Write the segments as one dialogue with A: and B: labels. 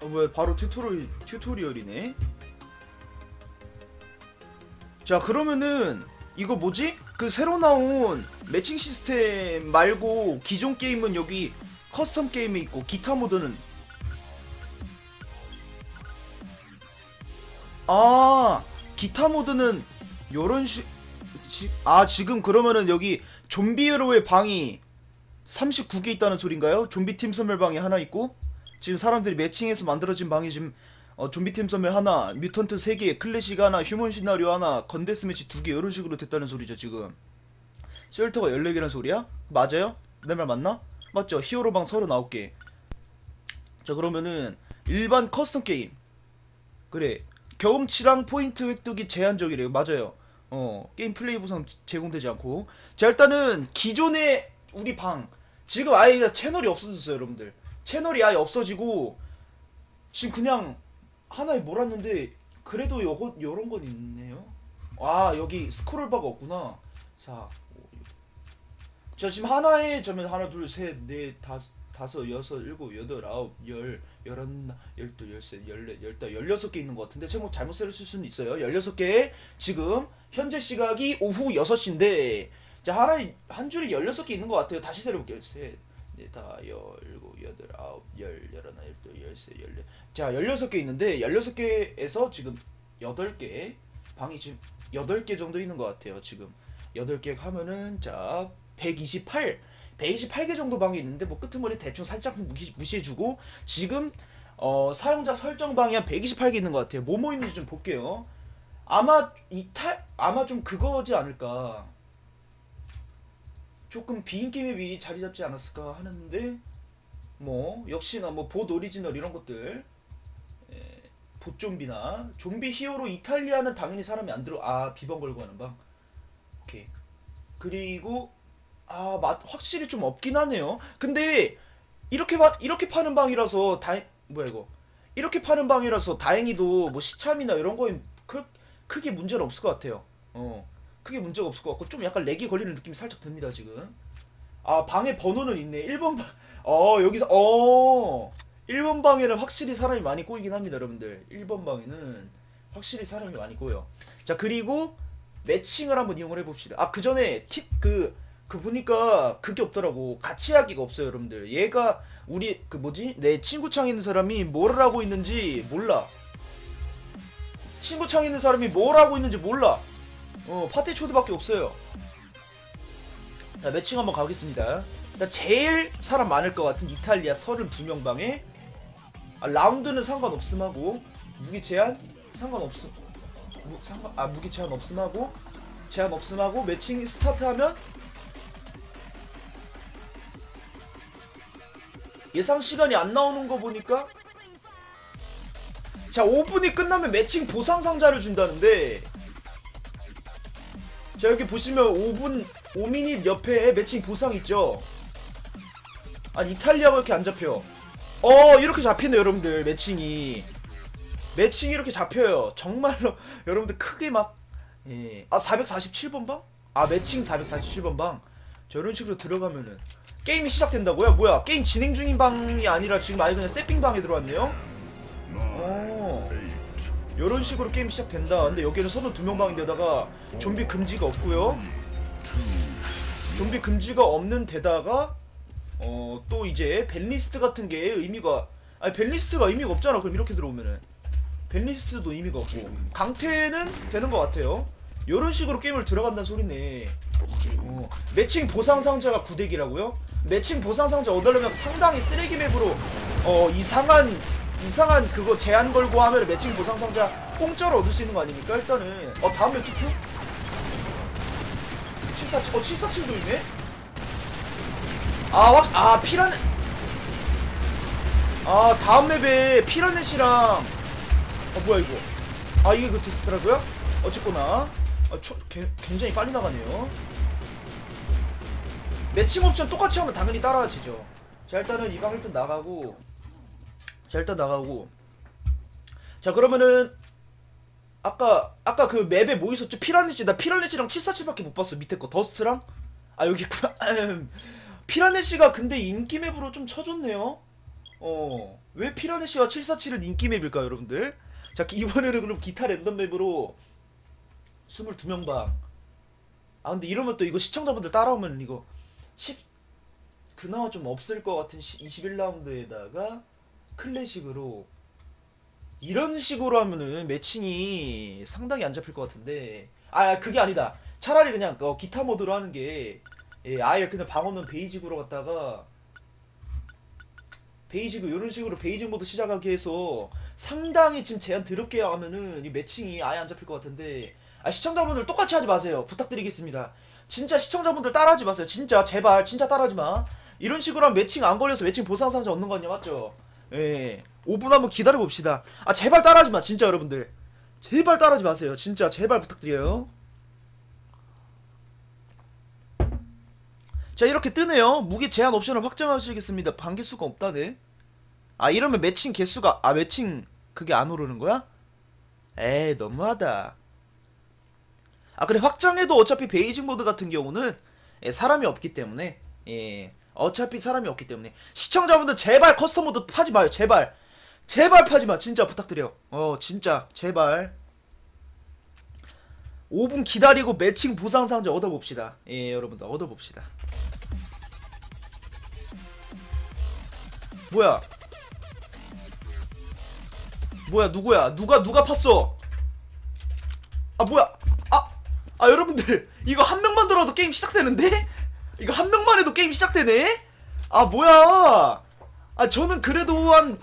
A: 어 뭐야 바로 튜토리얼 튜토리얼이네. 자 그러면은 이거 뭐지? 그 새로 나온 매칭 시스템 말고 기존 게임은 여기 커스텀 게임이 있고 기타 모드는 아 기타 모드는 요런 식 지, 아 지금 그러면은 여기 좀비히어로의 방이 39개 있다는 소린가요? 좀비 팀 선멸방이 하나 있고 지금 사람들이 매칭해서 만들어진 방이 지금 어, 좀비 팀 선멸 하나, 뮤턴트 3개, 클래식 하나, 휴먼 시나리오 하나, 건 데스매치 2개 이런 식으로 됐다는 소리죠 지금. 쉘터가 14개란 소리야? 맞아요? 내 말 맞나? 맞죠? 히어로 방 39개. 자 그러면은 일반 커스텀 게임. 그래. 경험치랑 포인트 획득이 제한적이래요. 맞아요. 어 게임 플레이 보상 제공되지 않고. 자 일단은 기존의 우리 방. 지금 아예 채널이 없어졌어요 여러분들 채널이 아예 없어지고 지금 그냥 하나에 몰았는데 그래도 요거 요런 건 있네요. 아 여기 스크롤바가 없구나. 4 5 6. 자 지금 하나에 저면 하나 둘 셋 넷 다섯 다섯 여섯 일곱 여덟 아홉 열 열하나 열둘 열셋 열넷 열다 열여섯 개 있는 것 같은데 뭐 잘못 쓸 수는 있어요. 열여섯 개. 지금 현재 시각이 오후 6시인데 자 하나에 한 줄에 열여섯 개 있는 것 같아요. 다시 세려볼게요. 셋 넷, 다, 열일곱, 여덟, 아홉, 열, 열하나, 열둘, 열셋, 열넷. 자, 열여섯 개 있는데 열여섯 개에서 지금 여덟 개 방이 지금 여덟 개 정도 있는 것 같아요. 지금 여덟 개 하면은 자 128, 128개 정도 방이 있는데 뭐 끄트머리 대충 살짝 무시, 무시해주고 지금 어, 사용자 설정 방이 한 128개 있는 것 같아요. 뭐뭐 있는지 좀 볼게요. 아마 이탈 아마 좀 그거지 않을까. 조금 비인기 맵이 자리 잡지 않았을까 하는데 뭐 역시나 뭐 봇 오리지널 이런 것들 예, 봇 좀비나 좀비 히어로 이탈리아는 당연히 사람이 안 들어 아 비번 걸고 하는 방. 오케이. 그리고 아 맛 확실히 좀 없긴 하네요. 근데 이렇게 파, 이렇게 파는 방이라서 다 뭐야 이거. 이렇게 파는 방이라서 다행히도 뭐 시참이나 이런 거에 크, 크게 문제는 없을 것 같아요. 어 크게 문제가 없을 것 같고 좀 약간 렉이 걸리는 느낌이 살짝 듭니다 지금. 아 방에 번호는 있네. 1번 방 어 여기서 어. 1번 방에는 확실히 사람이 많이 꼬이긴 합니다 여러분들. 1번 방에는 확실히 사람이 많이 꼬여. 자 그리고 매칭을 한번 이용을 해봅시다. 아 그 전에 팁그 그 보니까 그게 없더라고. 같이 하기가 없어요 여러분들. 얘가 우리 그 뭐지? 내 친구 창에 있는 사람이 뭘 하고 있는지 몰라. 친구 창에 있는 사람이 뭘 하고 있는지 몰라 어 파티 초대밖에 없어요. 자 매칭 한번 가보겠습니다. 자, 제일 사람 많을 것 같은 이탈리아 32명 방에 아, 라운드는 상관없음하고 무기 제한 상관없음 무, 상관, 아 무기 제한 없음하고 제한 없음하고 매칭 스타트하면 예상 시간이 안 나오는 거 보니까 자 5분이 끝나면 매칭 보상 상자를 준다는데 자 여기 보시면 5분 5미닛 옆에 매칭 보상 있죠 아니 이탈리아가 이렇게 안 잡혀 어 이렇게 잡히네 여러분들 매칭이 매칭이 이렇게 잡혀요 정말로 여러분들 크게 막 예. 아 447번 방? 아 매칭 447번 방 저런 식으로 들어가면은 게임이 시작된다고요? 뭐야 게임 진행 중인 방이 아니라 지금 아예 그냥 세핑 방에 들어왔네요? 어 요런 식으로 게임 시작된다. 근데 여기는 서로 두 명 방인데다가 좀비 금지가 없고요. 좀비 금지가 없는 데다가 어 또 이제 밴리스트 같은 게 의미가 아니 밴리스트가 의미가 없잖아. 그럼 이렇게 들어오면은. 밴리스트도 의미가 없고. 강퇴는 되는 것 같아요. 요런 식으로 게임을 들어간다는 소리네. 어, 매칭 보상 상자가 9덱이라고요? 매칭 보상 상자 얻으려면 상당히 쓰레기 맵으로 어 이상한 이상한 그거 제한 걸고 하면 매칭 보상 상자 공짜로 얻을 수 있는 거 아닙니까? 일단은 어 다음 맵 투표? 747, 어 747도 있네? 아, 확, 아, 피라네. 아, 다음 맵에 피라네시랑, 어, 뭐야, 이거. 아, 이게 그 더스트라고요? 어쨌거나. 아, 초, 개, 굉장히 빨리 나가네요. 매칭 옵션 똑같이 하면 당연히 따라하지죠. 자, 일단은 이방 일단 나가고. 자, 일단 나가고. 자, 그러면은, 아까, 아까 그 맵에 뭐 있었죠? 피라넷이, 나 피라넷이랑 747밖에 못 봤어. 밑에 거. 더스트랑? 아, 여기 있구나. 피라넷 씨가 근데 인기 맵으로 좀 쳐줬네요. 어, 왜 피라네시와 747은 인기 맵일까요, 여러분들? 자, 이번에는 그럼 기타 랜덤 맵으로 22명 방. 아, 근데 이러면 또 이거 시청자분들 따라오면 이거 10, 그나마 좀 없을 것 같은 21라운드에다가 클래식으로. 이런 식으로 하면은 매칭이 상당히 안 잡힐 것 같은데. 아 그게 아니다. 차라리 그냥 어, 기타 모드로 하는 게 예, 아예 그냥 방 없는 베이직으로 갔다가 베이직 이런 식으로 베이직 모드 시작하게 해서 상당히 지금 제한 더럽게 하면은 이 매칭이 아예 안 잡힐 것 같은데. 아 시청자분들 똑같이 하지 마세요. 부탁드리겠습니다. 진짜 시청자분들 따라하지 마세요. 진짜 제발 진짜 따라하지 마. 이런 식으로 하면 매칭 안 걸려서 매칭 보상 상자 얻는 거 아니야? 맞죠 예 5분 한번 기다려 봅시다. 아 제발 따라하지 마 진짜 여러분들. 제발 따라하지 마세요. 진짜 제발 부탁드려요. 자 이렇게 뜨네요. 무게 제한 옵션을 확정하시겠습니다. 반 개 수가 없다네. 아 이러면 매칭 개수가 아 매칭 그게 안 오르는 거야? 에이 너무하다. 아 그래 확장해도 어차피 베이직 모드 같은 경우는 예, 사람이 없기 때문에 예 어차피 사람이 없기 때문에. 시청자분들 제발 커스텀 모드 파지 마요 제발. 제발 파지 마 진짜 부탁드려 어 진짜 제발. 5분 기다리고 매칭 보상 상자 얻어봅시다. 예 여러분들 얻어봅시다. 뭐야? 뭐야 누구야? 누가 누가 팠어? 아 뭐야? 아, 아 여러분들 이거 한 명만 들어도 게임 시작되는데 이거 한 명만 해도 게임 시작되네? 아 뭐야? 아 저는 그래도 한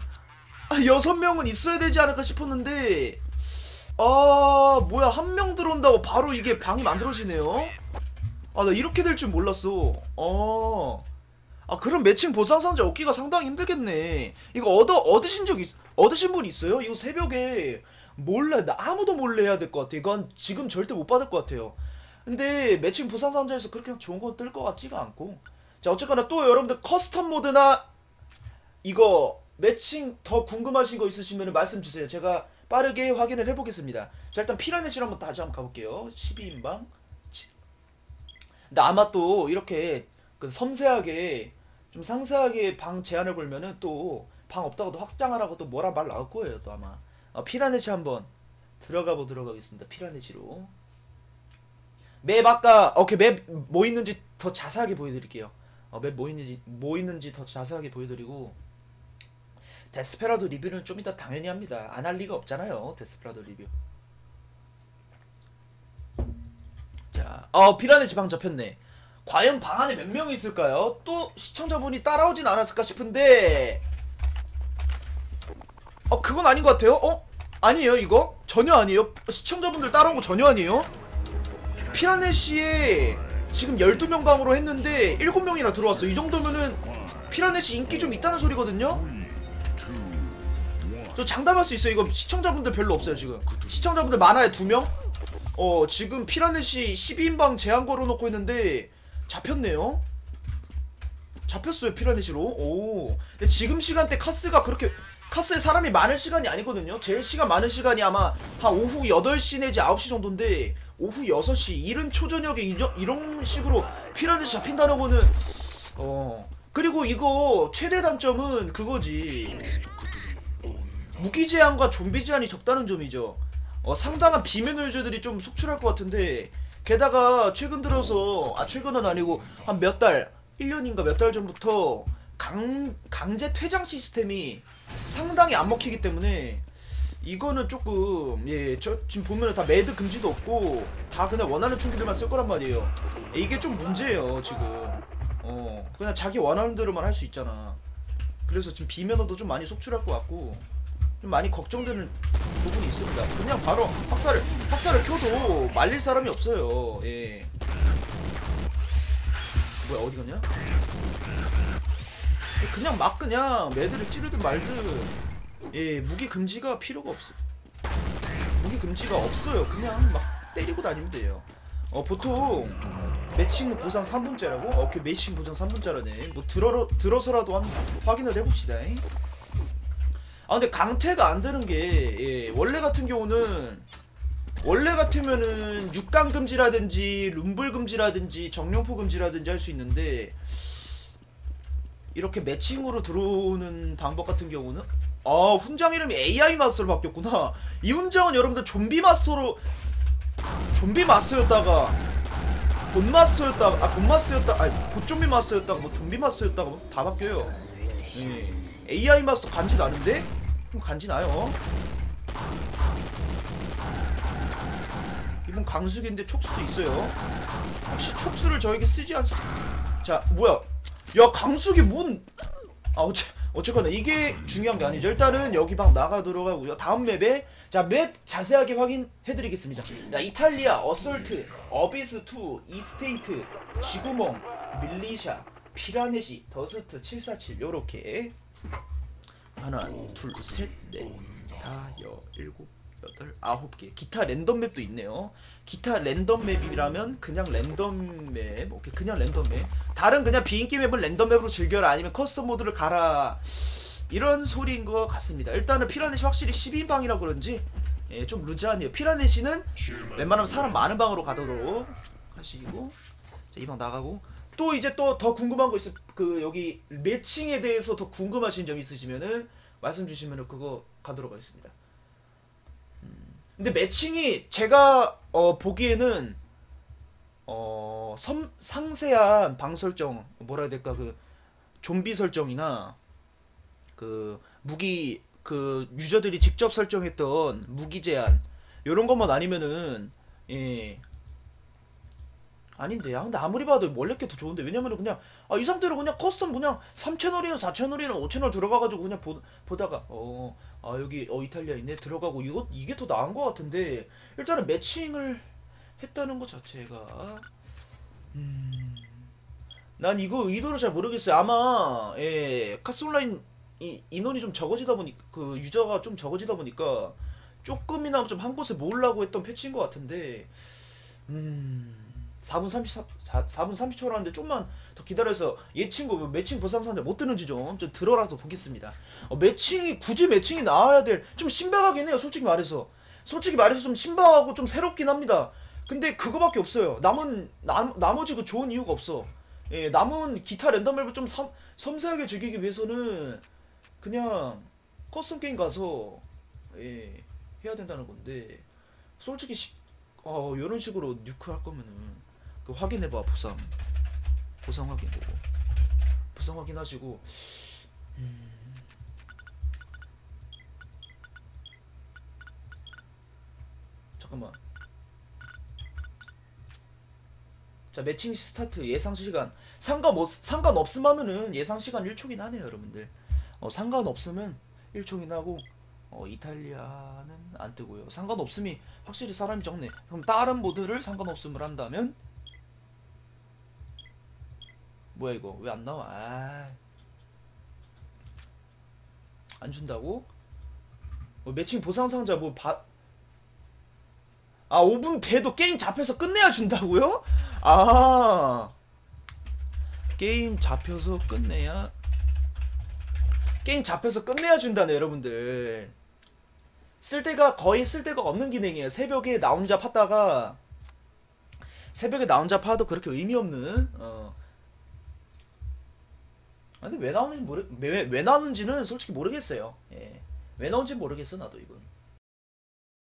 A: 아, 여섯 명은 있어야 되지 않을까 싶었는데. 아 뭐야 한 명 들어온다고 바로 이게 방이 만들어지네요? 아 나 이렇게 될 줄 몰랐어. 어. 아 그럼 매칭 보상 상자 얻기가 상당히 힘들겠네. 이거 얻어 얻으신 적 있, 얻으신 분 있어요? 이거 새벽에 몰래 나 아무도 몰래 해야 될 것 같아. 이건 지금 절대 못 받을 것 같아요 근데 매칭 보상 상자에서 그렇게 좋은 거 뜰 것 같지가 않고. 자 어쨌거나 또 여러분들 커스텀 모드나 이거 매칭 더 궁금하신 거 있으시면 말씀 주세요. 제가 빠르게 확인을 해보겠습니다. 자 일단 피라넷을 한번 다시 한번 가볼게요. 12인방. 근데 아마 또 이렇게 그 섬세하게 좀 상세하게 방 제한을 걸면은 또 방 없다고도 확장하라고 또 뭐라 말 나올 거예요 또 아마. 어, 피라네시 한번 들어가 보도록 하겠습니다. 피라넷으로 맵 아까 오케이 맵 뭐 있는지 더 자세하게 보여드릴게요. 어, 맵 뭐 있는지 뭐 있는지 더 자세하게 보여드리고 데스페라도 리뷰는 좀 이따 당연히 합니다. 안 할 리가 없잖아요 데스페라도 리뷰. 자, 어 피라넷이 방 잡혔네. 과연 방 안에 몇 명이 있을까요? 또 시청자분이 따라오진 않았을까 싶은데. 어 그건 아닌 것 같아요. 어? 아니에요 이거? 전혀 아니에요. 시청자분들 따라온 거 전혀 아니에요 피라넷이 지금 12명 방으로 했는데 7명이나 들어왔어 이 정도면은 피라넷이 인기 좀 있다는 소리거든요 저 장담할 수 있어요 이거 시청자분들 별로 없어요 지금 시청자분들 많아요 2명? 어 지금 피라넷이 12인방 제한 걸어놓고 있는데 잡혔네요. 잡혔어요 피라넷으로. 오. 근데 지금 시간대 카스가 그렇게 카스에 사람이 많은 시간이 아니거든요. 제일 시간 많은 시간이 아마 한 오후 8시 내지 9시 정도인데 오후 6시 이른 초저녁에 이런 식으로 피라넷이 잡힌다는 거는 어. 그리고 이거 최대 단점은 그거지. 무기 제한과 좀비 제한이 적다는 점이죠. 어, 상당한 비매너 유저들이 좀 속출할 것 같은데 게다가 최근 들어서 아 최근은 아니고 한 몇 달, 1년인가 몇 달 전부터 강, 강제 퇴장 시스템이 상당히 안 먹히기 때문에 이거는 조금 예, 저 지금 보면은 다 매드 금지도 없고 다 그냥 원하는 총기들만 쓸 거란 말이에요. 이게 좀 문제예요, 지금. 어, 그냥 자기 원하는 대로만 할 수 있잖아. 그래서 지금 비면허도 좀 많이 속출할 것 같고 좀 많이 걱정되는 부분이 있습니다. 그냥 바로 학살을 학살을 켜도 말릴 사람이 없어요. 예. 뭐야 어디 갔냐? 그냥 막 그냥 매드를 찌르든 말든 예 무기 금지가 필요가 없어. 무기 금지가 없어요. 그냥 막 때리고 다니면 돼요. 어 보통 매칭 보상 3분짜라고? 어, 그 매칭 보상 3분짜라네. 뭐 들어 들어서라도 한 확인을 해봅시다. 잉? 아 근데 강퇴가 안 되는 게 예, 원래 같은 경우는 원래 같으면은 육강 금지라든지 룸블 금지라든지 정령포 금지라든지 할 수 있는데 이렇게 매칭으로 들어오는 방법 같은 경우는 아 훈장 이름이 AI 마스터로 바뀌었구나. 이 훈장은 여러분들 좀비 마스터로 좀비 마스터였다가 본 마스터였다가 아본 마스터였다 아니 본 좀비 마스터였다가 뭐 좀비 마스터였다가 뭐 다 바뀌어요. 예. AI 마스터 간지 나는데? 좀 간지 나요. 이분 강수기인데 촉수도 있어요. 혹시 촉수를 저에게 쓰지 않지 자 뭐야. 야 강수기 뭔아 어째 어쨌거나 이게 중요한 게 아니죠. 일단은 여기 방 나가도록 하고요 다음 맵에 자 맵 자세하게 확인해드리겠습니다. 야 이탈리아 어설트 어비스2 이스테이트 쥐구멍 밀리샤 피라네시 더스트 747 요렇게. 하나 둘 셋 넷 다 여 일곱 여덟 아홉 개. 기타 랜덤 맵도 있네요. 기타 랜덤 맵이라면 그냥 랜덤 맵 오케이 그냥 랜덤 맵. 다른 그냥 비인기 맵은 랜덤 맵으로 즐겨라 아니면 커스텀 모드를 가라. 이런 소리인 것 같습니다. 일단은 피라네시 확실히 12인방이라 그런지 예, 좀 루즈하네요. 피라넷이는 웬만하면 사람 많은 방으로 가도록 하시고 자, 이 방 나가고. 또 이제 또 더 궁금한 거 있어 그 여기 매칭에 대해서 더 궁금하신 점 있으시면은 말씀 주시면은 그거 가도록 하겠습니다 근데 매칭이 제가 어, 보기에는 어, 섬, 상세한 방 설정 뭐라 해야 될까? 그 좀비 설정이나 그 무기 그 유저들이 직접 설정했던 무기 제한 요런 것만 아니면은 예 아닌데. 야 근데 아무리 봐도 원래 게 더 좋은데. 왜냐면은 그냥 아, 이 상태로 그냥 커스텀 그냥 3채널이나 4채널이나 5채널 들어가가지고 그냥 보, 보다가 어 아 여기 어 이탈리아 있네 들어가고 이거 이게 더 나은 것 같은데. 일단은 매칭을 했다는 것 자체가. 음 난 이거 의도를 잘 모르겠어요. 아마 예 카스 온라인 이, 인원이 좀 적어지다 보니 그 유저가 좀 적어지다 보니까 조금이나 좀한 곳에 모으려고 했던 패치인 것 같은데. 음 4분 30 4, 4분 30초라는데 좀만 더 기다려서 얘 친구 매칭 보상 상자 못 드는지 좀, 좀 들어라도 보겠습니다. 어, 매칭이 굳이 매칭이 나와야 될 좀 신박하긴 해요. 솔직히 말해서 솔직히 말해서 좀 신박하고 좀 새롭긴 합니다. 근데 그거밖에 없어요. 남은 남, 나머지 그 좋은 이유가 없어. 예, 남은 기타 랜덤 맵을 좀 섬, 섬세하게 즐기기 위해서는 그냥 커스텀 게임 가서 예, 해야 된다는 건데 솔직히 시, 어, 이런 식으로 nuke 할 거면은 그 확인해봐 보상. 보상 확인 보고. 보상 확인하시고 음... 잠깐만. 자 매칭 스타트 예상 시간. 상관 뭐 상관없음 하면은 예상 시간 1초긴 하네요 여러분들. 어 상관없으면 1초긴 하고 어 이탈리아는 안 뜨고요. 상관없음이 확실히 사람이 적네. 그럼 다른 모드를 상관없음을 한다면 뭐야 이거 왜 안 나와 아... 안 준다고? 어, 매칭 보상 상자 뭐 바... 아 5분 돼도 게임 잡혀서 끝내야 준다고요? 아 게임 잡혀서 끝내야 게임 잡혀서 끝내야 준다네 여러분들 쓸데가 거의 쓸데가 없는 기능이에요 새벽에 나 혼자 팠다가 새벽에 나 혼자 파도 그렇게 의미 없는 어. 아, 근데 왜 나오는지 모르 왜, 왜 나오는지는 솔직히 모르겠어요 예. 왜 나온지 모르겠어 나도 이건